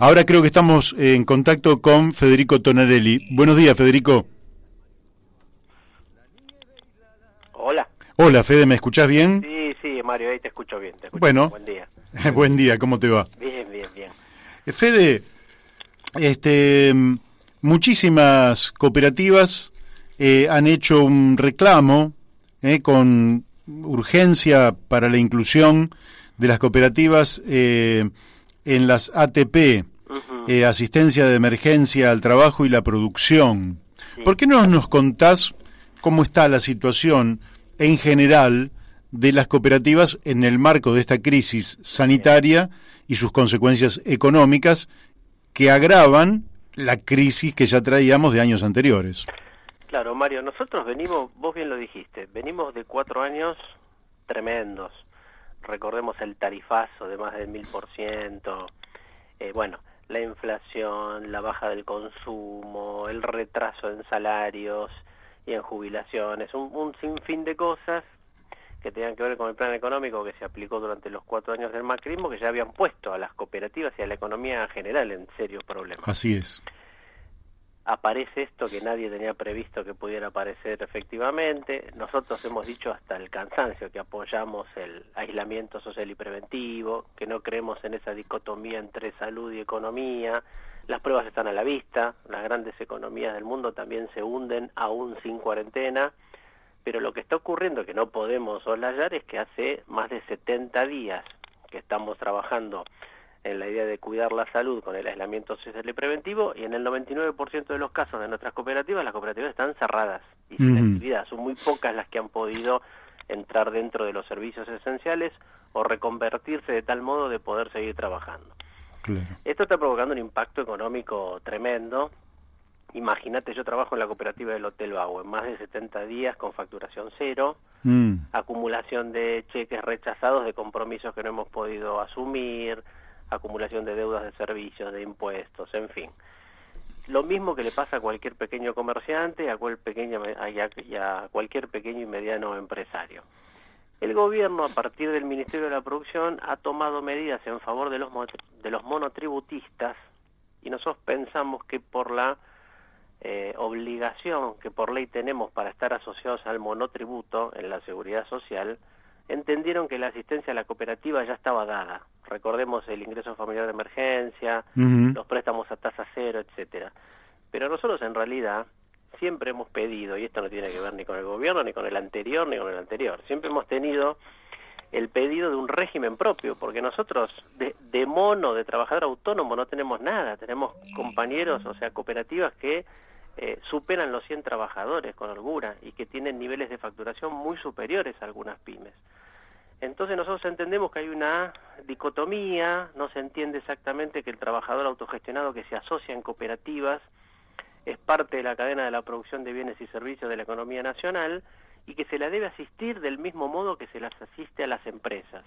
Ahora creo que estamos en contacto con Federico Tonarelli. Buenos días, Federico. Hola. Hola, Fede, ¿me escuchás bien? Sí, sí, Mario, ahí te escucho bien. bueno, buen día. buen día, ¿cómo te va? Bien, bien, bien. Eh, Fede, este, muchísimas cooperativas eh, han hecho un reclamo eh, con urgencia para la inclusión de las cooperativas eh, en las ATP, eh, asistencia de emergencia al trabajo y la producción. ¿Por qué no nos contás cómo está la situación en general de las cooperativas en el marco de esta crisis sanitaria y sus consecuencias económicas que agravan la crisis que ya traíamos de años anteriores? Claro, Mario, nosotros venimos, vos bien lo dijiste, venimos de cuatro años tremendos recordemos el tarifazo de más del mil por ciento, eh, bueno, la inflación, la baja del consumo, el retraso en salarios y en jubilaciones, un, un sinfín de cosas que tenían que ver con el plan económico que se aplicó durante los cuatro años del macrismo, que ya habían puesto a las cooperativas y a la economía en general en serios problemas. Así es aparece esto que nadie tenía previsto que pudiera aparecer efectivamente. Nosotros hemos dicho hasta el cansancio que apoyamos el aislamiento social y preventivo, que no creemos en esa dicotomía entre salud y economía. Las pruebas están a la vista, las grandes economías del mundo también se hunden aún sin cuarentena, pero lo que está ocurriendo que no podemos soslayar es que hace más de 70 días que estamos trabajando en la idea de cuidar la salud con el aislamiento social y preventivo y en el 99% de los casos de nuestras cooperativas las cooperativas están cerradas y sin actividad. Son muy pocas las que han podido entrar dentro de los servicios esenciales o reconvertirse de tal modo de poder seguir trabajando. Esto está provocando un impacto económico tremendo. Imagínate, yo trabajo en la cooperativa del Hotel Bau en más de 70 días con facturación cero, mm. acumulación de cheques rechazados de compromisos que no hemos podido asumir, acumulación de deudas de servicios, de impuestos, en fin. Lo mismo que le pasa a cualquier pequeño comerciante a, cual pequeño, y a cualquier pequeño y mediano empresario. El gobierno, a partir del Ministerio de la Producción, ha tomado medidas en favor de los, de los monotributistas y nosotros pensamos que por la eh, obligación que por ley tenemos para estar asociados al monotributo en la seguridad social, entendieron que la asistencia a la cooperativa ya estaba dada. Recordemos el ingreso familiar de emergencia, los préstamos a tasa cero, etcétera. Pero nosotros en realidad siempre hemos pedido, y esto no tiene que ver ni con el gobierno, ni con el anterior, ni con el anterior, siempre hemos tenido el pedido de un régimen propio, porque nosotros de, de mono, de trabajador autónomo, no tenemos nada, tenemos compañeros, o sea, cooperativas que eh, superan los 100 trabajadores con holgura y que tienen niveles de facturación muy superiores a algunas pymes. Entonces nosotros entendemos que hay una dicotomía, no se entiende exactamente que el trabajador autogestionado que se asocia en cooperativas es parte de la cadena de la producción de bienes y servicios de la economía nacional y que se la debe asistir del mismo modo que se las asiste a las empresas.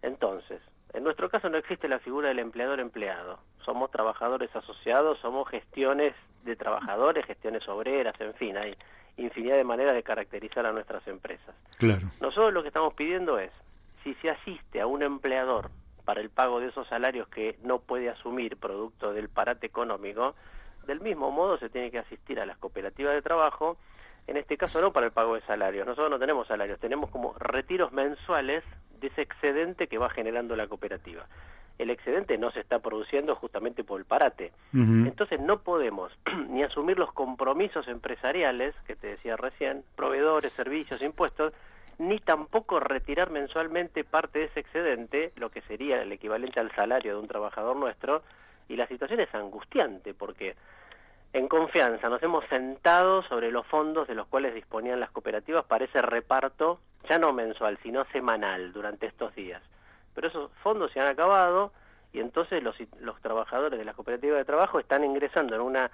Entonces, en nuestro caso no existe la figura del empleador-empleado. Somos trabajadores asociados, somos gestiones de trabajadores, gestiones obreras, en fin, hay infinidad de maneras de caracterizar a nuestras empresas. Claro. Nosotros lo que estamos pidiendo es, si se asiste a un empleador para el pago de esos salarios que no puede asumir producto del parate económico, del mismo modo se tiene que asistir a las cooperativas de trabajo, en este caso no para el pago de salarios, nosotros no tenemos salarios, tenemos como retiros mensuales de ese excedente que va generando la cooperativa el excedente no se está produciendo justamente por el parate. Entonces no podemos ni asumir los compromisos empresariales, que te decía recién, proveedores, servicios, impuestos, ni tampoco retirar mensualmente parte de ese excedente, lo que sería el equivalente al salario de un trabajador nuestro, y la situación es angustiante porque en confianza nos hemos sentado sobre los fondos de los cuales disponían las cooperativas para ese reparto, ya no mensual, sino semanal durante estos días pero esos fondos se han acabado y entonces los, los trabajadores de las cooperativas de trabajo están ingresando en una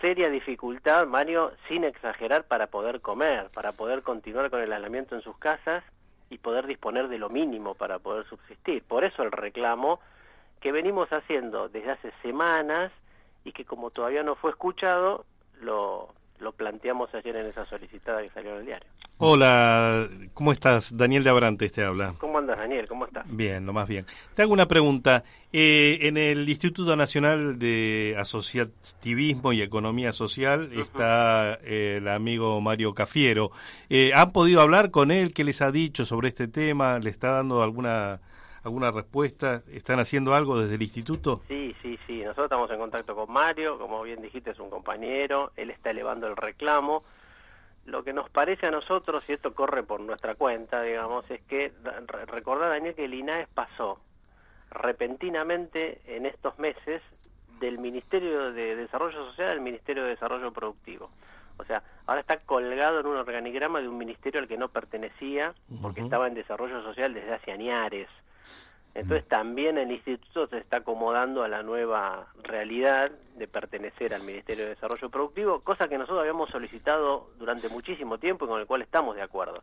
seria dificultad, Mario, sin exagerar, para poder comer, para poder continuar con el aislamiento en sus casas y poder disponer de lo mínimo para poder subsistir. Por eso el reclamo que venimos haciendo desde hace semanas y que como todavía no fue escuchado, lo, lo planteamos ayer en esa solicitada que salió en el diario. Hola, ¿cómo estás? Daniel de Abrantes te habla. ¿Cómo andas, Daniel? ¿Cómo estás? Bien, lo más bien. Te hago una pregunta. Eh, en el Instituto Nacional de Asociativismo y Economía Social está eh, el amigo Mario Cafiero. Eh, ¿Han podido hablar con él? ¿Qué les ha dicho sobre este tema? ¿Le está dando alguna alguna respuesta? ¿Están haciendo algo desde el instituto? Sí, sí, sí. Nosotros estamos en contacto con Mario, como bien dijiste, es un compañero, él está elevando el reclamo. Lo que nos parece a nosotros, y esto corre por nuestra cuenta, digamos, es que recordar, Daniel, que el INAES pasó repentinamente en estos meses del Ministerio de Desarrollo Social al Ministerio de Desarrollo Productivo. O sea, ahora está colgado en un organigrama de un ministerio al que no pertenecía porque estaba en desarrollo social desde hace añares. Entonces también el instituto se está acomodando a la nueva realidad de pertenecer al Ministerio de Desarrollo Productivo, cosa que nosotros habíamos solicitado durante muchísimo tiempo y con el cual estamos de acuerdo.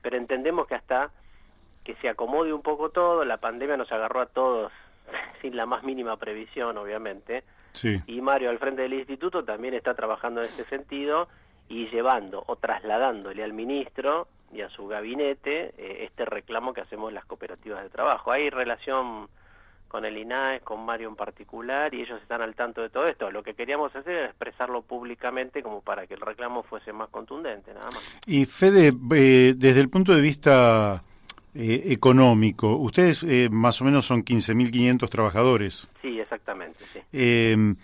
Pero entendemos que hasta que se acomode un poco todo, la pandemia nos agarró a todos sin la más mínima previsión, obviamente. Sí. Y Mario al frente del instituto también está trabajando en ese sentido y llevando o trasladándole al ministro y a su gabinete eh, este reclamo que hacemos las cooperativas de trabajo. Hay relación con el INAES, con Mario en particular, y ellos están al tanto de todo esto. Lo que queríamos hacer era expresarlo públicamente como para que el reclamo fuese más contundente, nada más. Y Fede, eh, desde el punto de vista eh, económico, ustedes más o menos son 15.500 trabajadores. Sí, exactamente. Sí.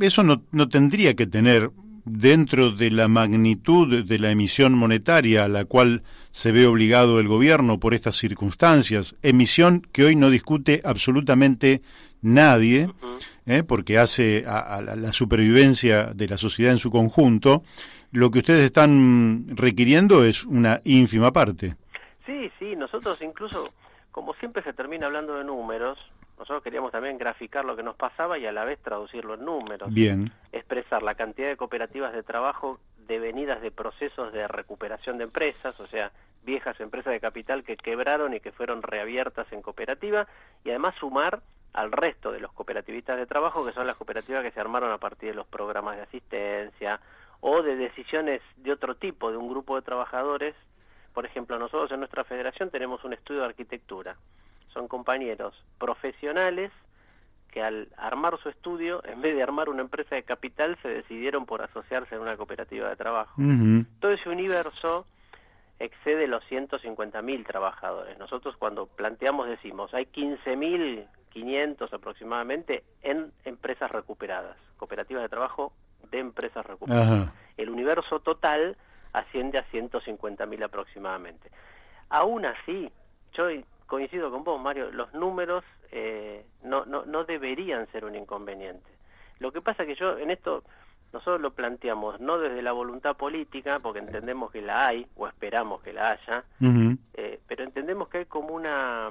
eso no, no tendría que tener dentro de la magnitud de la emisión monetaria a la cual se ve obligado el gobierno por estas circunstancias, emisión que hoy no discute absolutamente nadie, ¿eh? porque hace a, la supervivencia de la sociedad en su conjunto, lo que ustedes están requiriendo es una ínfima parte. Sí, sí, nosotros incluso, como siempre se termina hablando de números, nosotros queríamos también graficar lo que nos pasaba y a la vez traducirlo en números. Bien. Expresar la cantidad de cooperativas de trabajo devenidas de procesos de recuperación de empresas, o sea, viejas empresas de capital que quebraron y que fueron reabiertas en cooperativa, y además sumar al resto de los cooperativistas de trabajo, que son las cooperativas que se armaron a partir de los programas de asistencia o de decisiones de otro tipo, de un grupo de trabajadores. Por ejemplo, nosotros en nuestra federación tenemos un estudio de arquitectura son compañeros profesionales que al armar su estudio, en vez de armar una empresa de capital, se decidieron por asociarse en una cooperativa de trabajo. Todo ese universo excede los 150.000 trabajadores. Nosotros cuando planteamos decimos, hay 15.500 aproximadamente en empresas recuperadas, cooperativas de trabajo de empresas recuperadas. El universo total asciende a 150.000 aproximadamente. Aún así, yo coincido con vos, Mario, los números eh, no, no, no deberían ser un inconveniente. Lo que pasa que yo en esto nosotros lo planteamos no desde la voluntad política, porque entendemos que la hay, o esperamos que la haya, eh, pero entendemos que hay como una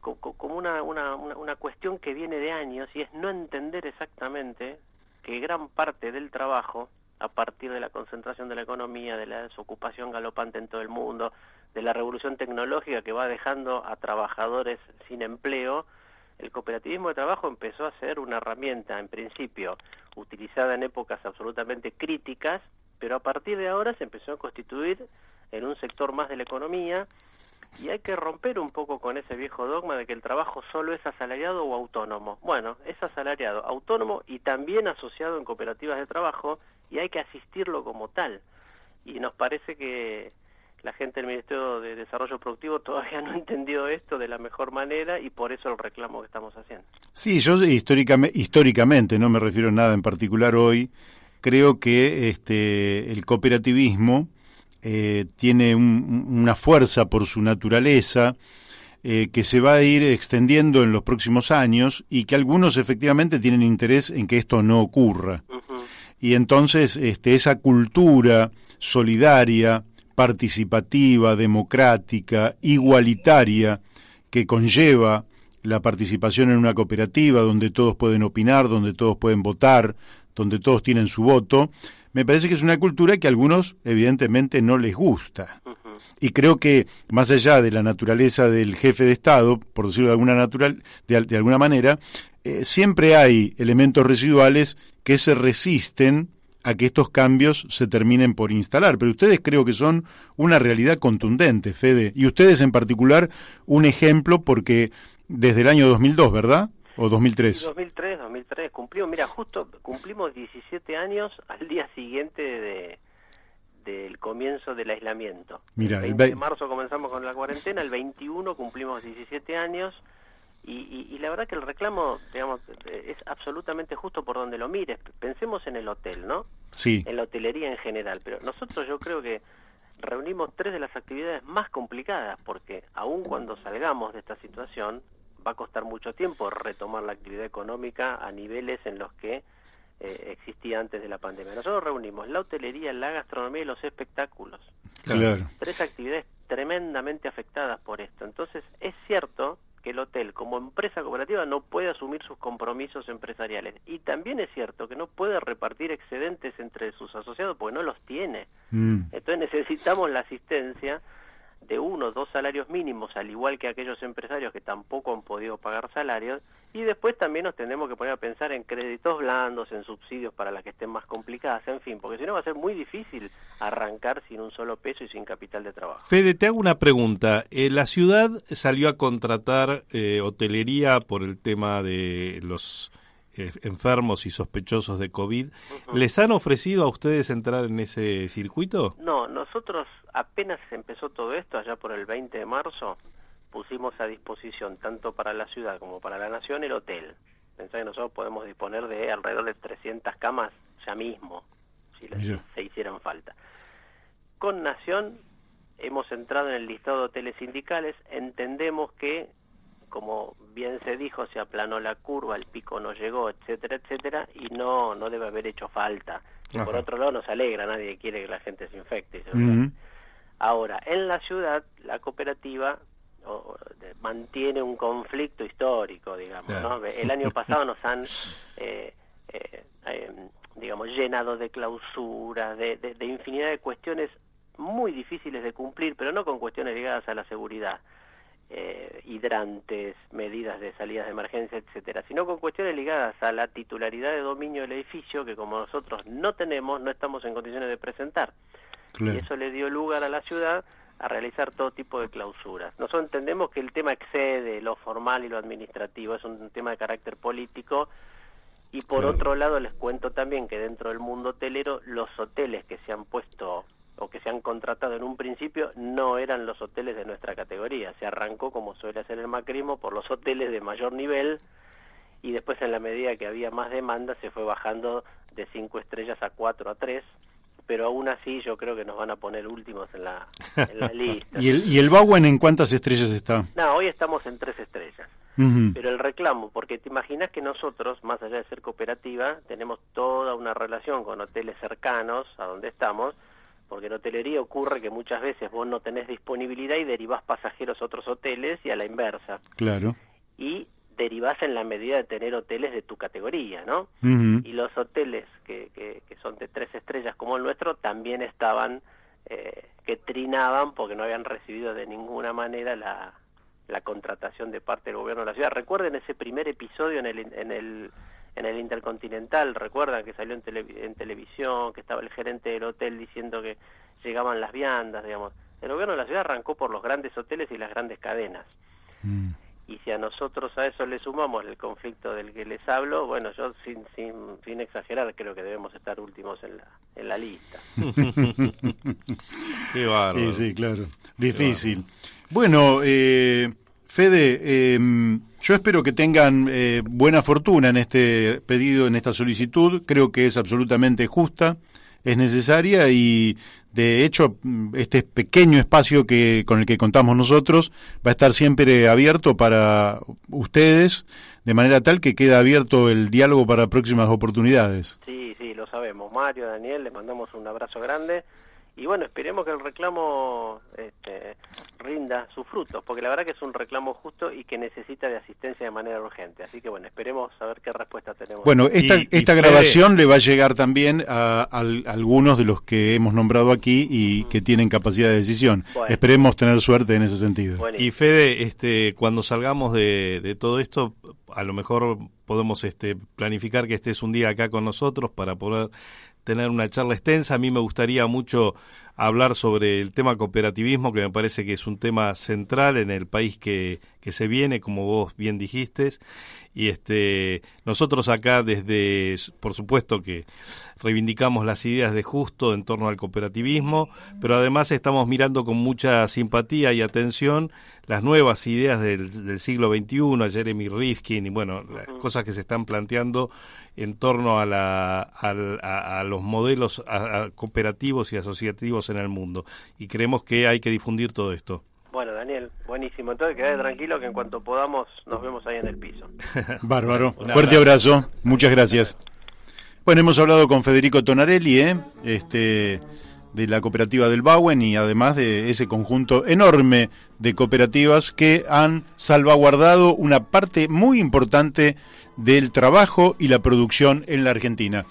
como una, una, una, cuestión que viene de años y es no entender exactamente que gran parte del trabajo, a partir de la concentración de la economía, de la desocupación galopante en todo el mundo, de la revolución tecnológica que va dejando a trabajadores sin empleo, el cooperativismo de trabajo empezó a ser una herramienta, en principio, utilizada en épocas absolutamente críticas, pero a partir de ahora se empezó a constituir en un sector más de la economía y hay que romper un poco con ese viejo dogma de que el trabajo solo es asalariado o autónomo. Bueno, es asalariado, autónomo y también asociado en cooperativas de trabajo y hay que asistirlo como tal. Y nos parece que la gente del Ministerio de Desarrollo Productivo todavía no ha entendido esto de la mejor manera y por eso el reclamo que estamos haciendo. Sí, yo históricamente, históricamente no me refiero a nada en particular hoy, creo que este, el cooperativismo eh, tiene una fuerza por su naturaleza, eh, que se va a ir extendiendo en los próximos años y que algunos efectivamente tienen interés en que esto no ocurra. Y entonces este, esa cultura solidaria, participativa, democrática, igualitaria, que conlleva la participación en una cooperativa donde todos pueden opinar, donde todos pueden votar, donde todos tienen su voto, me parece que es una cultura que a algunos evidentemente no les gusta. Y creo que más allá de la naturaleza del jefe de Estado, por decirlo de alguna, natural, de, alguna manera, eh, siempre hay elementos residuales que se resisten a que estos cambios se terminen por instalar. Pero ustedes creo que son una realidad contundente, Fede, y ustedes en particular un ejemplo porque desde el año 2002, ¿verdad? ¿O 2003? 2003, 2003, cumplimos, mira, justo cumplimos 17 años al día siguiente de del comienzo del aislamiento. Mira, el 20 de marzo comenzamos con la cuarentena, el 21 cumplimos 17 años y, y, la verdad que el reclamo, digamos, es absolutamente justo por donde lo mires. Pensemos en el hotel, ¿no? Sí. En la hotelería en general, pero nosotros yo creo que reunimos tres de las actividades más complicadas porque aun cuando salgamos de esta situación va a costar mucho tiempo retomar la actividad económica a niveles en los que eh, existía antes de la pandemia. Nosotros reunimos la hotelería, la gastronomía y los espectáculos. Claro. Tres actividades tremendamente afectadas por esto. Entonces, es cierto que el hotel como empresa cooperativa no puede asumir sus compromisos empresariales. Y también es cierto que no puede repartir excedentes entre sus asociados porque no los tiene. Mm. Entonces necesitamos la asistencia de uno o dos salarios mínimos, al igual que aquellos empresarios que tampoco han podido pagar salarios, y después también nos tenemos que poner a pensar en créditos blandos, en subsidios para las que estén más complicadas, en fin, porque si no va a ser muy difícil arrancar sin un solo peso y sin capital de trabajo. Fede, te hago una pregunta. Eh, la ciudad salió a contratar eh, hotelería por el tema de los enfermos y sospechosos de COVID. ¿Les han ofrecido a ustedes entrar en ese circuito? No, nosotros apenas empezó todo esto, allá por el 20 de marzo, pusimos a disposición, tanto para la ciudad como para la nación, el hotel. Pensá que nosotros podemos disponer de alrededor de 300 camas ya mismo, si las, se hicieran falta. Con Nación hemos entrado en el listado de hoteles sindicales, entendemos que, como bien se dijo, se aplanó la curva, el pico no llegó, etcétera, etcétera, y no, no debe haber hecho falta. Y por otro lado nos alegra, nadie quiere que la gente se infecte. Ahora, en la ciudad, la cooperativa mantiene un conflicto histórico, digamos. ¿no? El año pasado nos han, eh, eh, em, digamos, llenado de clausuras, de, de, infinidad de cuestiones muy difíciles de cumplir, pero no con cuestiones ligadas a la seguridad, eh, hidrantes, medidas de salidas de emergencia, etcétera, sino con cuestiones ligadas a la titularidad de dominio del edificio que como nosotros no tenemos, no estamos en condiciones de presentar. Y eso le dio lugar a la ciudad a realizar todo tipo de clausuras. Nosotros entendemos que el tema excede lo formal y lo administrativo, es un tema de carácter político y por otro lado les cuento también que dentro del mundo hotelero los hoteles que se han puesto o que se han contratado en un principio no eran los hoteles de nuestra categoría, se arrancó como suele hacer el macrismo por los hoteles de mayor nivel y después en la medida que había más demanda se fue bajando de cinco estrellas a cuatro a tres pero aún así yo creo que nos van a poner últimos en la, lista. ¿Y el, ¿Y el Bauen en cuántas estrellas está? No, hoy estamos en tres estrellas. Pero el reclamo, porque te imaginas que nosotros, más allá de ser cooperativa, tenemos toda una relación con hoteles cercanos a donde estamos, porque en hotelería ocurre que muchas veces vos no tenés disponibilidad y derivás pasajeros a otros hoteles y a la inversa. Claro. Y derivás en la medida de tener hoteles de tu categoría, ¿no? Y los hoteles que, que, son de tres estrellas como el nuestro también estaban, eh, que trinaban porque no habían recibido de ninguna manera la, la contratación de parte del gobierno de la ciudad. Recuerden ese primer episodio en el, en el, en el Intercontinental, recuerdan que salió en, en televisión, que estaba el gerente del hotel diciendo que llegaban las viandas, digamos. El gobierno de la ciudad arrancó por los grandes hoteles y las grandes cadenas. Mm y si a nosotros a eso le sumamos el conflicto del que les hablo, bueno, yo sin, sin, sin exagerar creo que debemos estar últimos en la, en la lista. Qué bárbaro. Sí, sí, claro. Difícil. Bueno, eh, Fede, em, yo espero que tengan eh, buena fortuna en este pedido, en esta solicitud. Creo que es absolutamente justa, es necesaria y de hecho, este pequeño espacio que con el que contamos nosotros va a estar siempre abierto para ustedes, de manera tal que queda abierto el diálogo para próximas oportunidades. Sí, sí, lo sabemos. Mario, Daniel, les mandamos un abrazo grande y bueno, esperemos que el reclamo este, rinda sus frutos, porque la verdad que es un reclamo justo y que necesita de asistencia de manera urgente. Así que bueno, esperemos a ver qué respuesta tenemos. Bueno, esta, esta grabación le va a llegar también a, algunos de los que hemos nombrado aquí y que tienen capacidad de decisión. Esperemos tener suerte en ese sentido. Y Fede, este, cuando salgamos de, de todo esto, a lo mejor podemos este, planificar que estés un día acá con nosotros para poder tener una charla extensa. A mí me gustaría mucho hablar sobre el tema cooperativismo, que me parece que es un tema central en el país que, que se viene, como vos bien dijiste. Y este, nosotros acá desde, por supuesto que reivindicamos las ideas de justo en torno al cooperativismo, pero además estamos mirando con mucha simpatía y atención las nuevas ideas del, del siglo XXI, a Jeremy Rifkin y bueno, las cosas que se están planteando en torno a, la, a, los modelos cooperativos y asociativos en el mundo. Y creemos que hay que difundir todo esto. Bueno, Daniel, buenísimo. Entonces quedate tranquilo que en cuanto podamos nos vemos ahí en el piso. Bárbaro. Fuerte abrazo. Muchas gracias. Bueno, hemos hablado con Federico Tonarelli, ¿eh? este, de la cooperativa del Bauen y además de ese conjunto enorme de cooperativas que han salvaguardado una parte muy importante del trabajo y la producción en la Argentina.